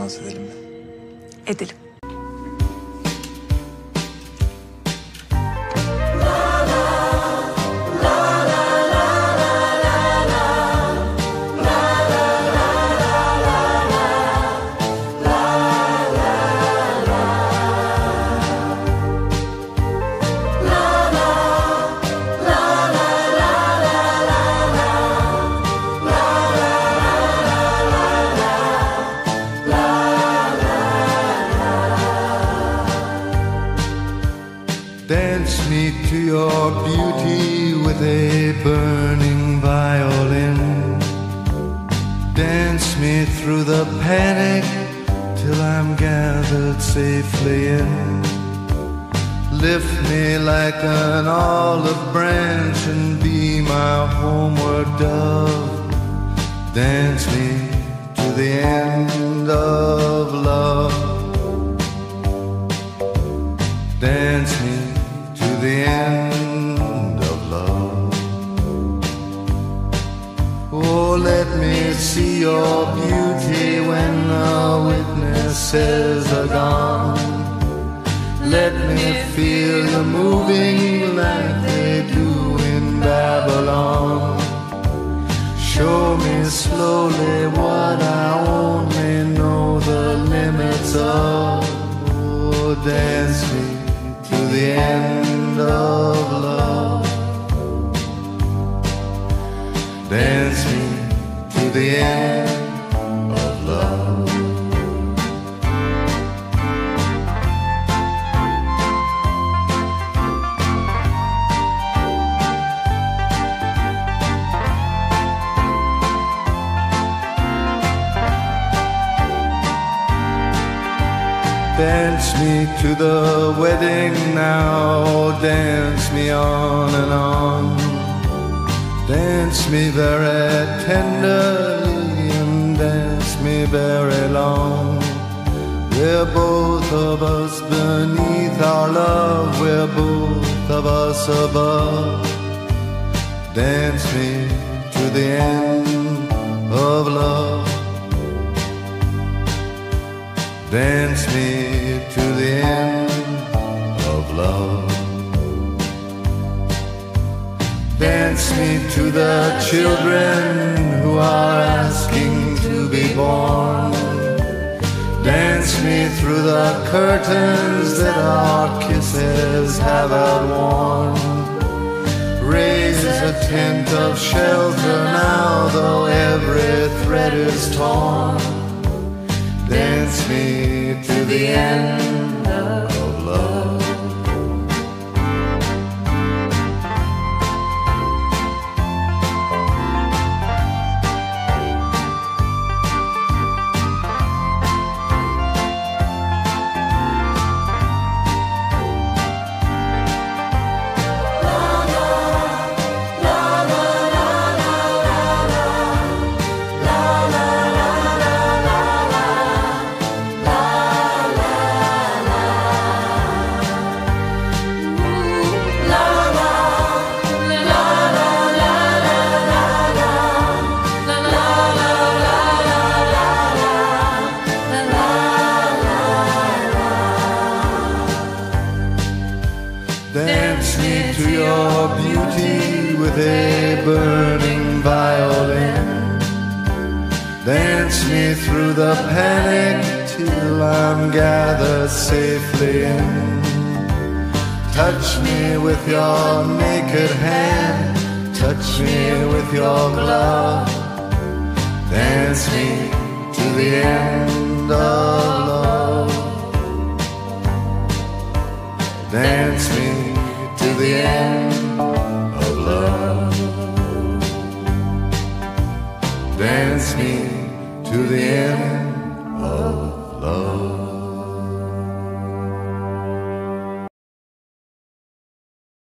dans edelim mi? Edelim. Dance me to your beauty with a burning violin. Dance me through the panic till I'm gathered safely in. Lift me like an olive branch and be my homeward dove. Dance me to the end let me see your beauty when the witnesses are gone. Let me feel you moving like they do in Babylon. Show me slowly what I only know the limits of. Oh, dance me to the end Dance me to the wedding now, dance me on and on. Dance me very tenderly and dance me very long. We're both of us beneath our love, we're both of us above. Dance me to the end of love. Dance me to the end of love. Dance me to the children who are asking to be born. Dance me through the curtains that our kisses have outworn. Raise a tent of shelter now, though every thread is torn. Dance me the end with a burning violin. Dance me through the panic till I'm gathered safely in. Touch me with your naked hand, touch me with your glove. Dance me to the end of love. Dance me to the end Dance me to the end of love.